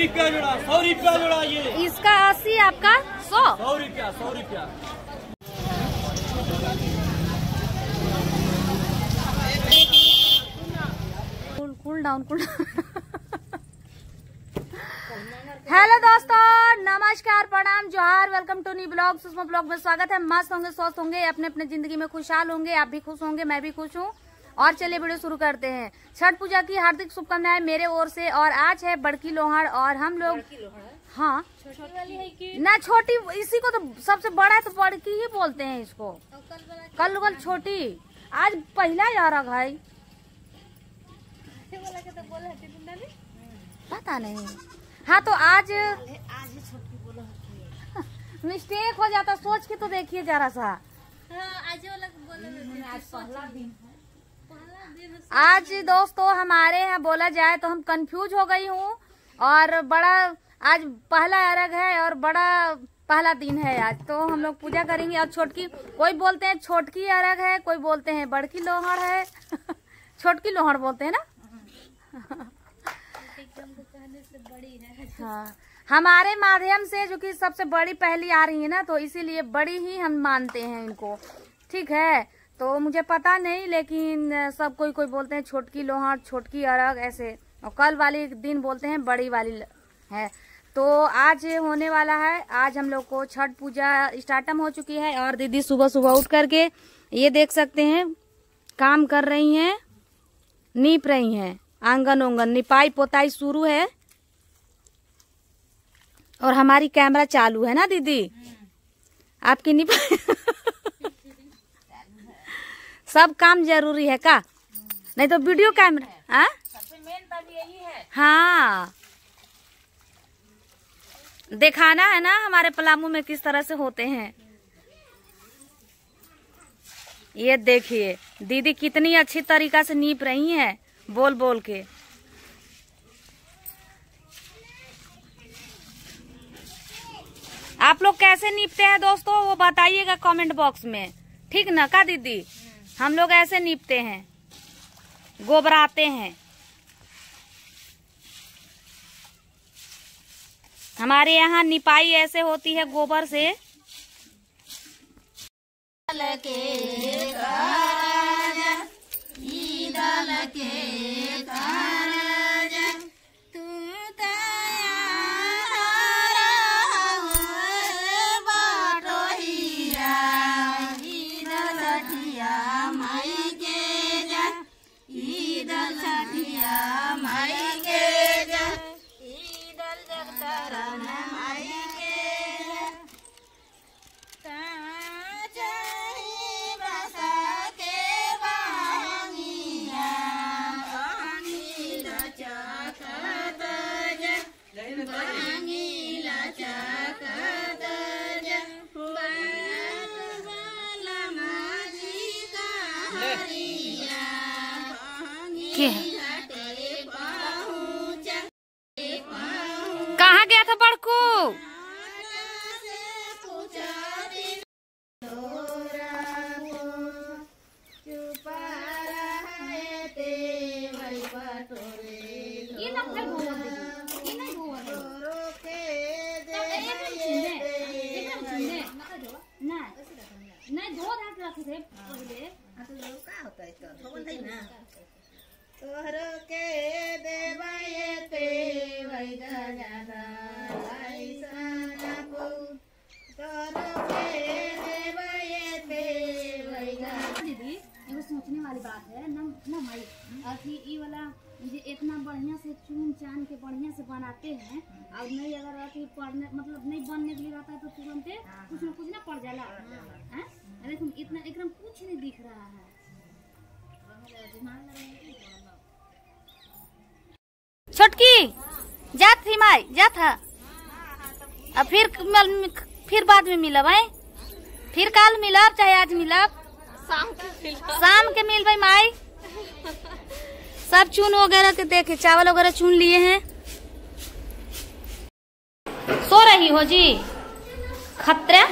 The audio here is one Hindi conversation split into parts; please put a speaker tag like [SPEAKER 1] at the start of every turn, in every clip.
[SPEAKER 1] रुपया जोड़ा सौ रुपया जोड़ा ये।
[SPEAKER 2] इसका अस्सी आपका सौ।
[SPEAKER 1] सौ रुपया सौ रुपया।
[SPEAKER 2] Cool cool down cool hello दोस्तों नमस्कार प्रणाम जोहार। वेलकम टू नी ब्लॉग सुषमा ब्लॉग में स्वागत है। मस्त होंगे स्वस्थ होंगे अपने अपने ज़िंदगी में खुशहाल होंगे आप भी खुश होंगे मैं भी खुश हूँ। और चलिए वीडियो शुरू करते हैं। छठ पूजा की हार्दिक शुभकामनाएँ मेरे ओर से और आज है बड़की लोहड़ और हम लोग हाँ। ना छोटी इसी को तो सबसे बड़ा है तो बड़की ही बोलते हैं इसको। कल कल छोटी। आज पहला जा रहा भाई। पता नहीं। हाँ तो आज मिस्टेक हो जाता सोच के तो देखिए जरा सा। आज दोस्तों हमारे यहाँ बोला जाए तो हम कंफ्यूज हो गई हूँ और बड़ा, आज पहला अरग है और बड़ा पहला दिन है आज। तो हम लोग पूजा करेंगे और छोटकी, कोई बोलते हैं छोटकी अरग है, कोई बोलते हैं बड़की लोहड़ है। छोटकी लोहड़ बोलते हैं ना? हाँ। हमारे माध्यम से, जो कि सबसे बड़ी पहली आ रही है ना तो इसीलिए बड़ी ही हम मानते हैं इनको। ठीक है? तो मुझे पता नहीं लेकिन सब कोई कोई बोलते हैं छोटकी लोहार छोटकी अरग ऐसे। और कल वाली दिन बोलते हैं बड़ी वाली है। तो आज होने वाला है। आज हम लोग को छठ पूजा स्टार्टम हो चुकी है और दीदी सुबह सुबह उठ करके ये देख सकते हैं काम कर रही हैं नीप रही हैं आँगन ओंगन निपाई पोताई शुरू है। और हमारी कैमरा चालू है ना दीदी? आपकी निपाई सब काम ज़रूरी है का? नहीं तो वीडियो कैमरा हाँ? हाँ। दिखाना है ना हमारे पलामू में किस तरह से होते हैं। ये देखिए दीदी कितनी अच्छी तरीका से नीप रही है बोल बोल के। आप लोग कैसे नीपते हैं दोस्तों वो बताइएगा कमेंट बॉक्स में। ठीक ना का दीदी? हम लोग ऐसे नीपते हैं, गोबराते हैं। हमारे यहाँ निपाई ऐसे होती है गोबर से। क्या कहाँ
[SPEAKER 3] ते ते वै
[SPEAKER 2] दीदी एगो सोचने वाली बात है वाला इतना बढ़िया से चून चान के बढ़िया से बनाते हैं। और नहीं अगर अथी पढ़ने मतलब नहीं बनने के लिए रहता है तो तुरंत कुछ ना कुछ ना पड़ जाला। हैं देखो इतना एकदम कुछ नहीं दिख रहा है। छोटकी जात थी माई जात है अब फिर मल- फिर बाद में मिलब है? फिर काल मिलब चाहे आज मिलब। शाम के मिल भाई माई? सब चून वगैरह के देखे चावल वगैरह चुन लिए हैं। सो रही हो जी। खतरा?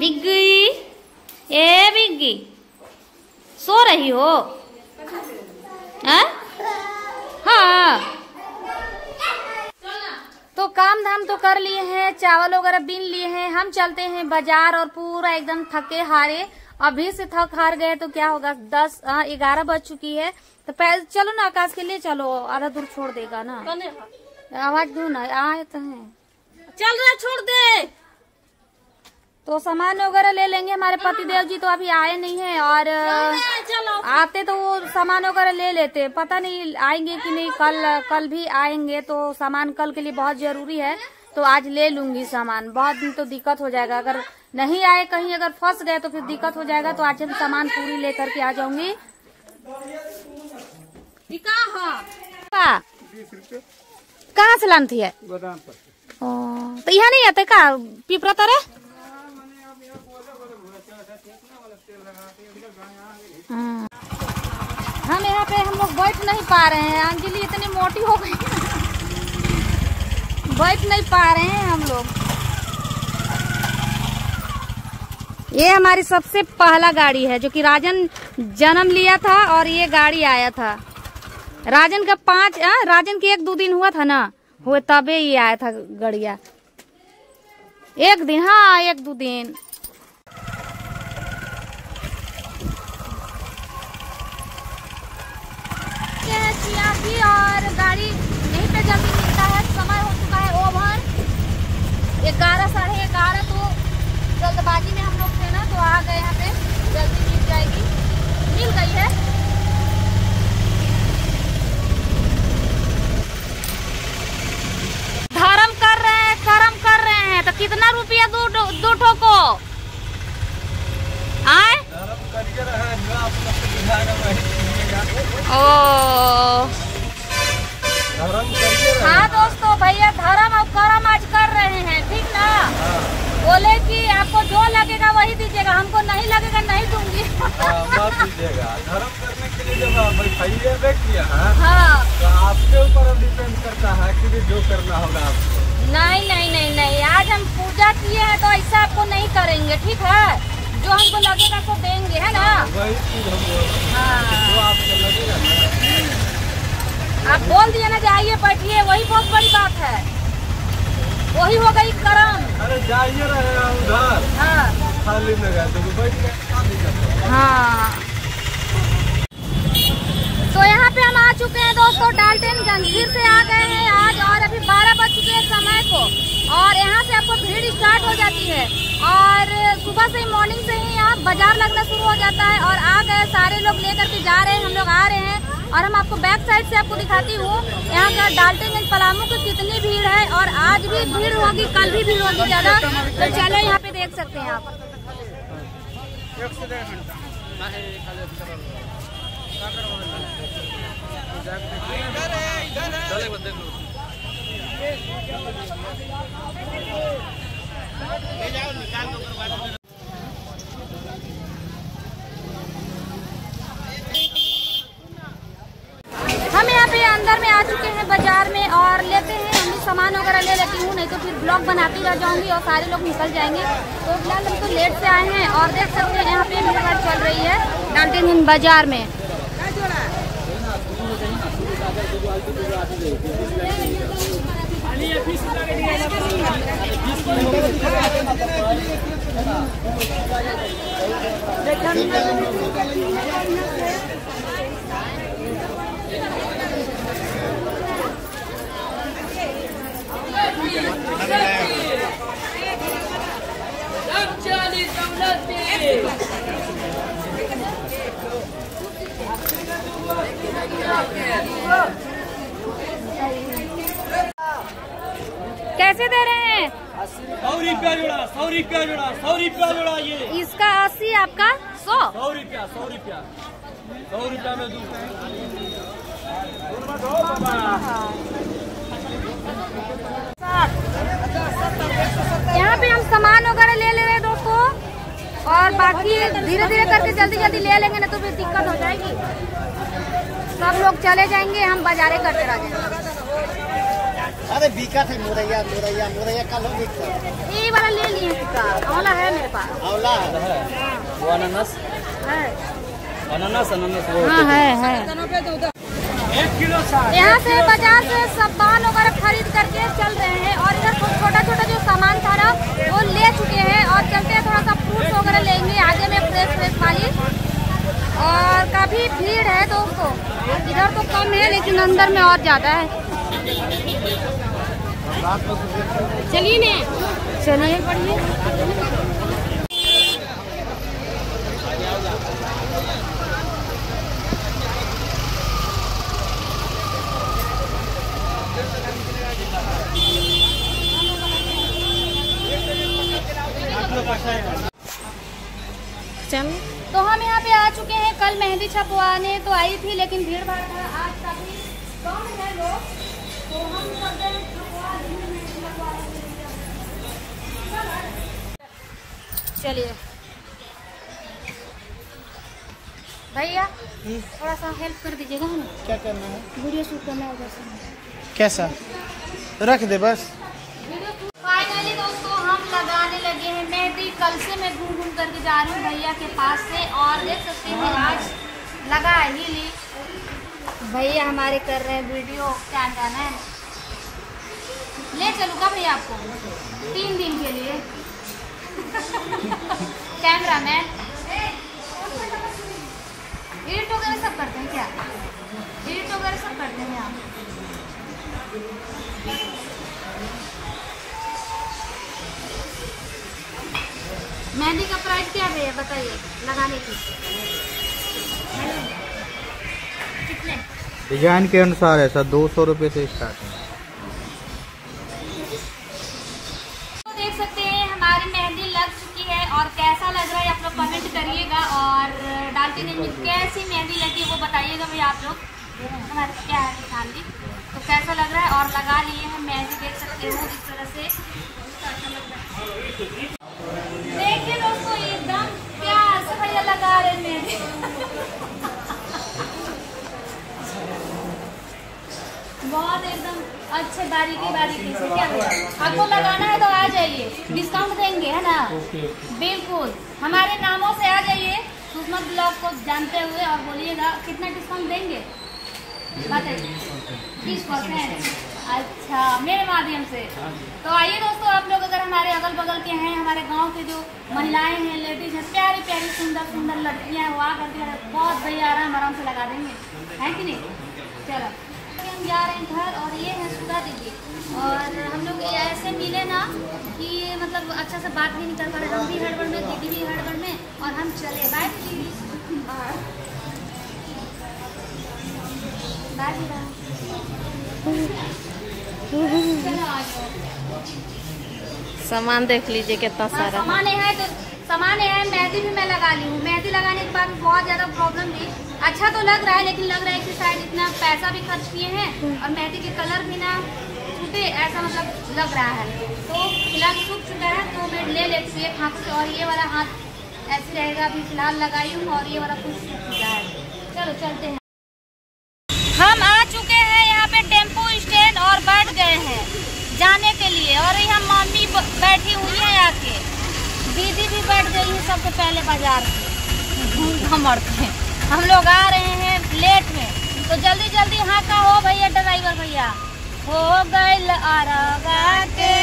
[SPEAKER 2] बिग गई ए बिग्गी सो रही हो? हाँ? हाँ। तो काम धाम तो कर लिए हैं चावल वगैरह बीन लिए हैं हम चलते हैं बाज़ार और पूरा एकदम थके हारे। अभी से थक हार गए तो क्या होगा? दस ग्यारह बज चुकी है। तो चलो ना आकाश के लिए चलो आधा दूर छोड़ देगा ना। आवाज़ दो ना आए तो है।
[SPEAKER 4] चल रहा छोड़ दे।
[SPEAKER 2] तो सामान वगैरह ले लेंगे हमारे पति देव जी तो अभी आए नहीं है और आते तो वो सामान वगैरह ले लेते। पता नहीं आएँगे कि नहीं कल कल भी आएँगे तो सामान कल के लिए बहुत ज़रूरी है। तो आज ले लूँगी सामान। बहुत दिन तो दिक्कत हो जाएगा। अगर नहीं आए कहीं अगर फंस गए तो फिर दिक्कत हो जाएगा। तो आज हम सामान पूरी लेकर के आ जाऊँगी।
[SPEAKER 4] हाँ।
[SPEAKER 2] कहाँ से लान थी है?
[SPEAKER 1] गोदाम पर।
[SPEAKER 2] ओ, तो यहाँ नहीं आते का? पिपरा तरह हाँ। हम यहाँ पे हम लोग बैठ नहीं पा रहे हैं। अंजलि इतनी मोटी हो गई है। बैठ नहीं पा रहे हैं हम लोग। ये हमारी सबसे पहला गाड़ी है जो कि राजन जन्म लिया था और ये गाड़ी आया था। राजन का पाँच आ, राजन के एक दो दिन हुआ था ना? हुए तबे ये आया था गड़िया। एक दिन हाँ एक दो दिन ये है चिया की और गाड़ी यहीं पे जल्दी मिलता है समय हो चुका है ओवर ग्यारह साढ़े ग्यारह तो जल्दबाजी में हम लोग थे ना तो आ गए यहाँ पे। जल्दी मिल जाएगी। मिल गई है। धर्म कर रहे हैं कर्म कर रहे हैं। तो कितना रुपया दो दो ठो को आए
[SPEAKER 1] धर्म
[SPEAKER 2] हाँ दोस्तों भैया धर्म और कर्म आज कर रहे हैं ठीक ना? बोले कि आपको जो लगेगा वही दीजिएगा हमको नहीं लगेगा नहीं दूँगी।
[SPEAKER 1] हाँ, धर्म करने के लिए जब आप बैठाइए
[SPEAKER 2] हाँ
[SPEAKER 1] तो आपके ऊपर डिपेंड करता है कि जो करना होगा आपको।
[SPEAKER 2] नहीं नहीं नहीं नहीं आज हम पूजा किए हैं तो ऐसा आपको नहीं करेंगे ठीक है? जो हमको लगेगा तो देंगे है ना?
[SPEAKER 1] वही चीज़ हम हैं।
[SPEAKER 2] हाँ
[SPEAKER 1] जो आपको लगेगा ना
[SPEAKER 2] आप बोल दिए ना जाइए बैठिए वही बहुत बड़ी बात है। वही हो गई कर्म।
[SPEAKER 1] अरे जाइए रहे उधर।
[SPEAKER 2] हाँ।
[SPEAKER 1] खाली में गए तो बैठ गए है?
[SPEAKER 2] तो यहाँ पे हम आ चुके हैं दोस्तों डाल्टनगंज फिर से आ गए हैं आज और अभी 12 बज चुके हैं समय को और यहाँ से आपको भीड़ स्टार्ट हो जाती है। और सुबह से ही मॉर्निंग से ही यहाँ बाज़ार लगना शुरू हो जाता है और आ गए सारे लोग लेकर के जा रहे हैं हम लोग आ रहे हैं। और हम आपको बैक साइड से आपको दिखाती हूँ, यहाँ का डाल्टनगंज पलामू की कितनी भीड़ है और आज भी भीड़ होगी, कल भी भीड़ होगी ज़्यादा। तो चलो यहाँ पे देख सकते हैं आप। हम यहाँ पे अंदर में आ चुके हैं बाज़ार में और लेते हैं, हम भी सामान वगैरह ले लेती हूँ, नहीं तो फिर ब्लॉग बनाती रह जाऊँगी और सारे लोग निकल जाएँगे। तो फ़िलहाल हम तो लेट से आए हैं और देख सकते हैं यहाँ पे भीड़ चल रही है डाल्टनगंज बाज़ार में। कैसे दे रहे हैं?
[SPEAKER 1] सौ रुपया जोड़ा सौ रुपया जोड़ा सौ रुपया जोड़ा ये।
[SPEAKER 2] इसका अस्सी आपका सौ।
[SPEAKER 1] सौ रुपया सौ रुपया। सौ रुपया में दूँ।
[SPEAKER 2] यहाँ पे हम सामान वगैरह ले ले रहे हैं दोस्तों। और बाकी धीरे धीरे करके जल्दी जल्दी ले लेंगे ना तो फिर दिक्कत हो जाएगी। सब लोग चले जाएँगे हम बाजारे करते रह जाएँगे
[SPEAKER 5] अरे बीका थे मुरैया मुरैया मुरैया कल हो बीका
[SPEAKER 2] ये वाला ले लिए इसका आंवला है मेरे पास।
[SPEAKER 5] आंवला है। वो अनानास?
[SPEAKER 2] है।
[SPEAKER 5] अनानास अनानास वो
[SPEAKER 2] हाँ। है है। यहाँ से बाज़ार से सामान वगैरह खरीद करके चल रहे हैं और इधर छोटा छोटा जो सामान था ना वो ले चुके हैं और चलते हैं थोड़ा सा फ्रूट्स वगैरह लेंगे आगे में फ्रेश फ्रेश वाली। और काफ़ी भीड़ है दोस्तों। इधर तो कम है लेकिन अंदर में और ज़्यादा है। चलिए ने। चलिए। बढ़िए
[SPEAKER 4] चल
[SPEAKER 2] तो हम यहाँ पे आ चुके हैं कल मेहंदी छपवाने तो आई थी लेकिन भीड़ भाड़ था आज काफ़ी कम है लोग। तो हम हैं देंगे। चलिए। भैया थोड़ा सा हेल्प कर दीजिएगा हमें
[SPEAKER 5] क्या करना है?
[SPEAKER 2] वीडियो शूट करना होगा सर
[SPEAKER 5] कैसा? रख दे बस।
[SPEAKER 2] फाइनली दोस्तों हम लगाने लगे हैं। मैं भी कल से मैं घूम घूम करके जा रही हूँ भैया के पास से और देख सकते हैं। आज लगा ही ली। भैया हमारे कर रहे हैं वीडियो, क्या कैमरा मैन ले चलूँगा भैया आपको, तीन दिन के लिए। Camera man. एडिट वगैरह सब करते हैं क्या? एडिट वगैरह सब करते हैं आप। मेहंदी का प्राइस क्या है बताइए, लगाने की।
[SPEAKER 6] डिज़ाइन के अनुसार है सर दो सौ रुपये से स्टार्ट है।
[SPEAKER 2] तो देख सकते हैं, हमारी मेहंदी लग चुकी है और कैसा लग रहा है आप लोग कमेंट करिएगा और डालते दिन कैसी मेहंदी लगी वो बताइएगा भाई आप लोग। हमारे क्या है तो कैसा लग रहा है? और लगा लिए हैं मेहंदी, देख सकते हो इस तरह से। देखिए दोस्तों, एकदम प्यार से भैया लगा रहे मेहंदी। बहुत एकदम अच्छे बारीकी बारीकी से क्या भैया आपको लगाना है तो आ जाइए। डिस्काउंट देंगे है ना? बिल्कुल। हमारे नामों से आ जाइए। सुषमा ब्लॉग को जानते हुए और बोलिएगा कितना डिस्काउंट देंगे? बताइए। बीस परसेंट। अच्छा मेरे माध्यम से। तो आइए दोस्तों आप लोग अगर हमारे अगल बगल के हैं हमारे गाँव के जो महिलाएँ हैं लेडीज़ हैं प्यारी प्यारी सुंदर सुंदर लड़कियाँ हैं वो आ करके बहुत भैया आराम आराम से लगा देंगे। है कि नहीं? चलो। हम जा रहे हैं घर और ये है सुधा दीदी। और हम लोग ऐसे मिले ना कि मतलब अच्छा से बात भी नहीं कर पा रहे। हम भी हड़बड़ में दीदी भी हड़बड़ में और हम चले। बाय। दीदी बाय
[SPEAKER 4] सामान देख लीजिए कितना
[SPEAKER 2] हाँ,
[SPEAKER 4] सारा।
[SPEAKER 2] सामान है तो सामान है, मेहंदी भी मैं लगा ली हूँ। मेहंदी लगाने के बाद बहुत ज़्यादा प्रॉब्लम थी अच्छा तो लग रहा है, लेकिन लग रहा है कि शायद इतना पैसा भी खर्च किए हैं और मेहंदी के कलर भी ना छूटे, ऐसा मतलब लग रहा है। तो फ़िलहाल सूख चुका है तो मैं ले लेती हूँ हाथ से और ये वाला हाथ ऐसे रहेगा अभी फ़िलहाल लगाई हूँ और ये वाला कुछ चुका है। चलो, चलते हैं। हम आ चुके हैं यहाँ पे टेंपो स्टैंड और बैठ गए हैं जाने के लिए और यहाँ मम्मी बैठी हुई है आके दीदी भी बैठ गई है सबसे पहले बाज़ार से। घूम घमड़ हम लोग आ रहे हैं लेट में। तो जल्दी जल्दी हाँ का हो भैया ड्राइवर भैया। हो गइल अरगा के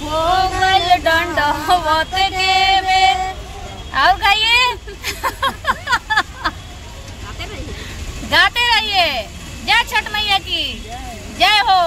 [SPEAKER 2] हो गइल दंडवत के। और गाइए गाते रहिए। जय छठ मैया की। जय हो।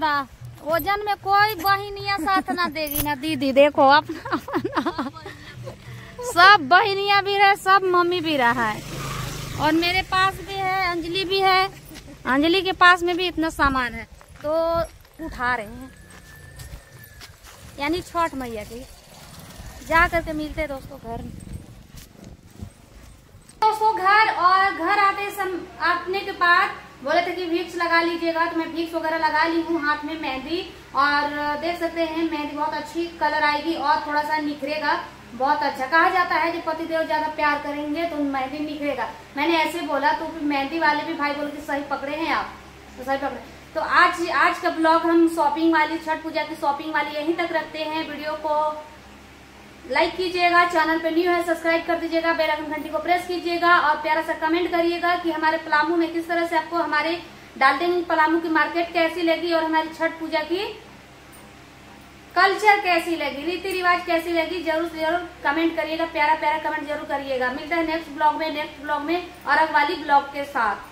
[SPEAKER 2] दादा वज़न में कोई बहिनिया साथ ना देगी ना दीदी, देखो अपना अपना। सब बहिनिया भी रहे, सब मम्मी भी रहा है। और मेरे पास भी है, अंजलि भी है। अंजलि के पास में भी इतना सामान है तो उठा रहे हैं। यानी छठ मैया की जा करके मिलते दोस्तों घर दोस्तों घर और घर आते सम, आने के बाद बोले थे कि विक्स लगा लीजिएगा तो मैं विक्स वगैरह लगा ली हूँ हाथ में मेहंदी। और देख सकते हैं, मेहंदी बहुत अच्छी कलर आएगी और थोड़ा सा निखरेगा, बहुत अच्छा। कहा जाता है जब पतिदेव ज़्यादा प्यार करेंगे तो मेहंदी निखरेगा। मैंने ऐसे बोला तो फिर मेहंदी वाले भी भाई बोले कि सही पकड़े हैं आप। तो सही पकड़े। तो आज आज का ब्लॉग हम शॉपिंग वाली, छठ पूजा की शॉपिंग वाली यहीं तक रखते हैं। वीडियो को लाइक कीजिएगा चैनल पे न्यू है सब्सक्राइब कर दीजिएगा बेल आइकन घंटी को प्रेस कीजिएगा और प्यारा सा कमेंट करिएगा कि हमारे पलामू में किस तरह से आपको हमारे डाल्टन पलामू की मार्केट कैसी लगी और हमारी छठ पूजा की कल्चर कैसी लगी रीति रिवाज कैसी लगी, ज़रूर ज़रूर कमेंट करिएगा प्यारा प्यारा कमेंट ज़रूर करिएगा। मिलता है नेक्स्ट ब्लॉग में नेक्स्ट ब्लॉग में और अगवाली ब्लॉग के साथ।